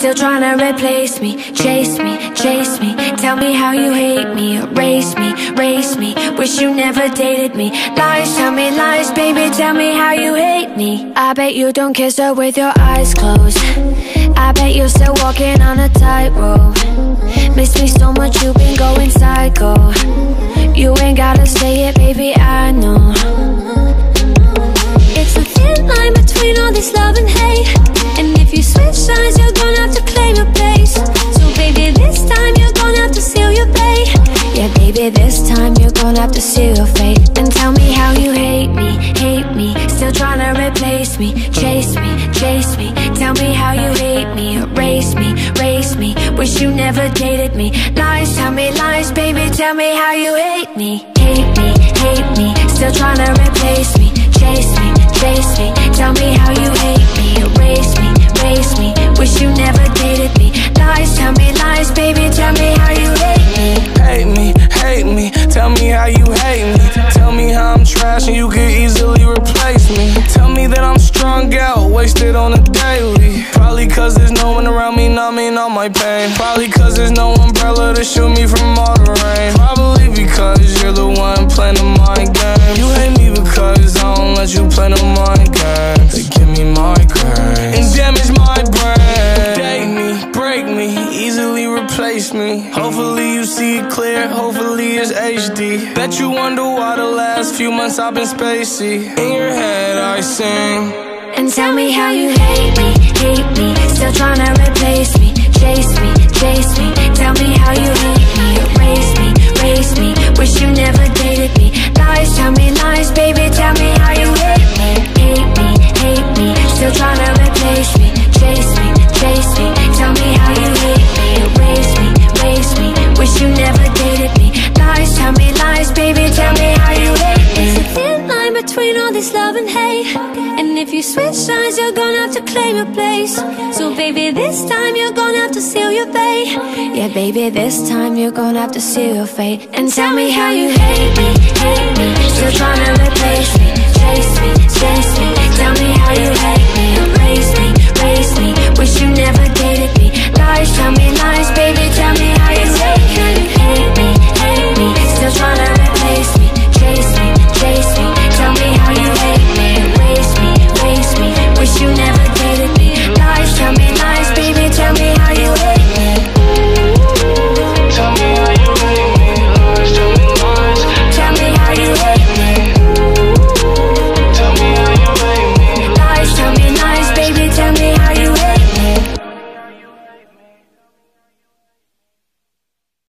Still trying to replace me, chase me, chase me. Tell me how you hate me, erase me, race me. Wish you never dated me. Lies, tell me lies, baby. Tell me how you hate me. I bet you don't kiss her with your eyes closed. I bet you're still walking on a tightrope. Miss me so much, you've been going psycho. You ain't gotta say it, baby. I know. It's a thin line between all this to seal your fate. And tell me how you hate me, hate me. Still trying to replace me, chase me, chase me. Tell me how you hate me, erase me, race me. Wish you never dated me. Lies, tell me lies, baby. Tell me how you hate me, hate me, hate me. Still trying to replace me, chase me, chase me. Tell me how you cause there's no one around me numbing all my pain. Probably cause there's no umbrella to shield me from all the rain. Probably because you're the one playing the mind game. You hate me because I don't let you play no mind games. They give me my migraines and damage my brain. Date me, break me, easily replace me. Hopefully you see it clear, hopefully it's HD Bet you wonder why the last few months I've been spacey. In your head I sing. And tell me how you hate me, hate me trying to replace me, chase me, chase me. Tell me how you switch sides, you're gonna have to claim your place. So baby, this time you're gonna have to seal your fate. Yeah, baby, this time you're gonna have to seal your fate. And tell me how you hate me, hate me. Still trying